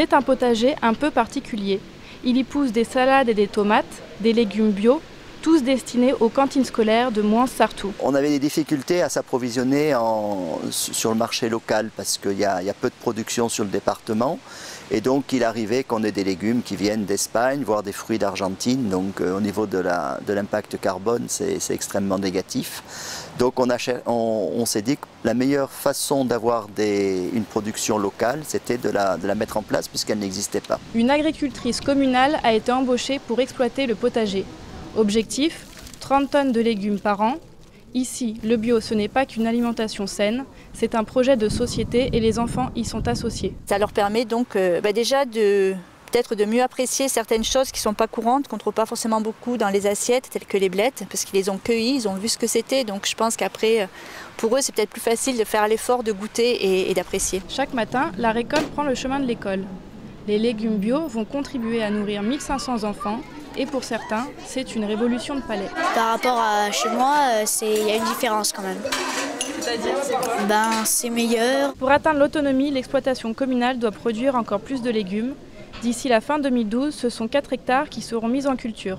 C'est un potager un peu particulier. Il y pousse des salades et des tomates, des légumes bio, tous destinés aux cantines scolaires de Mouans-Sartou. On avait des difficultés à s'approvisionner sur le marché local parce qu'il y, a peu de production sur le département. Et donc il arrivait qu'on ait des légumes qui viennent d'Espagne, voire des fruits d'Argentine. Donc euh, au niveau de l'impact carbone, c'est extrêmement négatif. Donc on, on, s'est dit que la meilleure façon d'avoir une production locale, c'était de la, de la mettre en place puisqu'elle n'existait pas. Une agricultrice communale a été embauchée pour exploiter le potager. Objectif 30 tonnes de légumes par an. Ici, le bio, ce n'est pas qu'une alimentation saine, c'est un projet de société et les enfants y sont associés. Ça leur permet donc euh, bah déjà de peut-être de mieux apprécier certaines choses qui ne sont pas courantes, qu'on ne trouve pas forcément beaucoup dans les assiettes, telles que les blettes, parce qu'ils les ont cueillies, ils ont vu ce que c'était. Donc je pense qu'après, euh, pour eux, c'est peut-être plus facile de faire l'effort de goûter et d'apprécier. Chaque matin, la récolte prend le chemin de l'école. Les légumes bio vont contribuer à nourrir 1500 enfants et pour certains, c'est une révolution de palais. Par rapport à chez moi, euh, il y a une différence quand même. Ben, c'est meilleur. Pour atteindre l'autonomie, l'exploitation communale doit produire encore plus de légumes. D'ici la fin 2012, ce sont 4 hectares qui seront mis en culture.